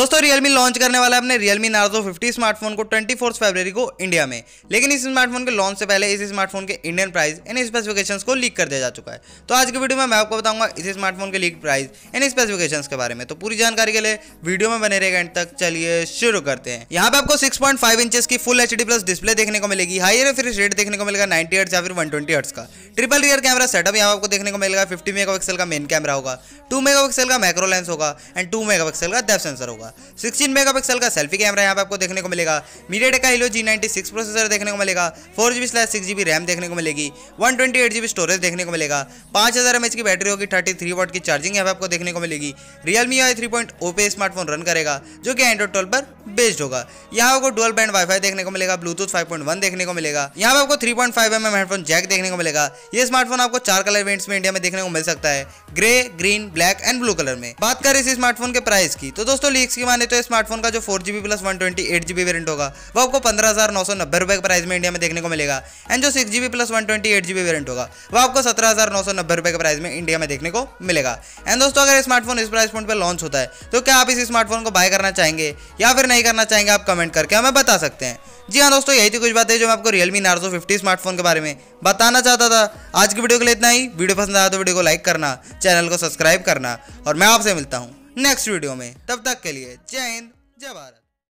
दोस्तों Realme launch करने वाला है अपने रियलमी नार्जो 50 स्मार्टफ़ोन को 24 फरवरी को इंडिया में। लेकिन इस स्मार्टफ़ोन के लॉन्च से पहले इस स्मार्टफ़ोन के इंडियन प्राइस इन स्पेसिफिकेशंस को लीक कर दिया जा चुका है। तो आज की वीडियो में मैं आपको बताऊँगा इस स्मार्टफ़ोन के लीक प्राइस इन स्पेसिफिकेशंस के बारे में। तो पूरी जानकारी के लिए वीडियो में बने रहेगा एंड तक। चलिए शुरू करते हैं। यहाँ पे आपको सिक्स पॉइंट की फुल एचडी प्लस डिस्प्ले देखने को मिलेगी। हाई रेफ्रेश रेट देखने को मिलेगा नाइनटी या फिर वन ट्वेंटी का। ट्रिपल रियर कैमरा सेटअप यहाँ आपको देखने को मिलेगा। फिफ्टी मेगा का मेन कैमरा होगा। टू मेगा का मैक्रो लेंस होगा। एंड टू मेगा का डेफ सेंसर होगा। सिक्सटीन मेगापिक्सल का सेल्फी कैमरा यहाँ पे आपको देखने को मिलेगा। मीडिया का हिलो जी प्रोसेसर देखने को मिलेगा। Four GB slash six GB RAM देखने को मिलेगी। One twenty eight GB storage देखने को मिलेगा। पाँच हज़ार एमएच की बैटरी होगी थर्टी थ्री वॉट की चार्जिंग यहाँ पे आपको देखने को मिलेगी। Realme I three point O पे स्मार्टफ़ोन रन करेगा, जो कि एंड्रॉइड ट्वेल्व पर बेस्ड होगा। यहाँ आपको डुअल बैंड वाईफाई देखने को मिलेगा ब्लूटूथ 5.1 देखने को मिलेगा। यहाँ पे आपको 3.5 पॉइंट mm हेडफोन जैक देखने को मिलेगा। ये स्मार्टफ़ोन आपको चार कलर वेंट्स में इंडिया में देखने को मिल सकता है grey green black and blue colour में। बात करें इस स्मार्टफ़ोन के प्राइस की तो दोस्तों लीक्स की माने तो स्मार्टफ़ोन का जो four GB plus one twenty eight GB variant होगा, वो आपको पंद्रह हज़ार नौ सौ नब्बे रुपए के प्राइस में इंडिया में देखने को मिलेगा। एंड जो six GB plus one twenty eight GB variant होगा, वो आपको सत्रह हज़ार नौ सौ नब्बे रुपए के प्राइस में इंडिया में देखने को मिलेगा। एंड दोस्तों, अगर स्मार्टफ़ोन इस प्राइस पॉइंट पर लॉन्च होता है तो क्या आप इस स्मार्टफ़ोन को बाय करना चाहेंगे या फिर नहीं करना चाहेंगे, आप कमेंट करके हमें बता सकते हैं। जी हाँ दोस्तों, यही थी कुछ बातें जो मैं आपको रियलमी नार्जो 50 स्मार्टफ़ोन के बारे में बताना चाहता था। आज की वीडियो के लिए इतना ही। वीडियो पसंद आया तो वीडियो को लाइक करना चैनल को सब्सक्राइब करना। और मैं आपसे मिलता हूँ। नेक्स्ट वीडियो में। तब तक के लिए जय हिंद जय भारत।